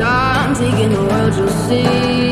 time, taking the world you'll see.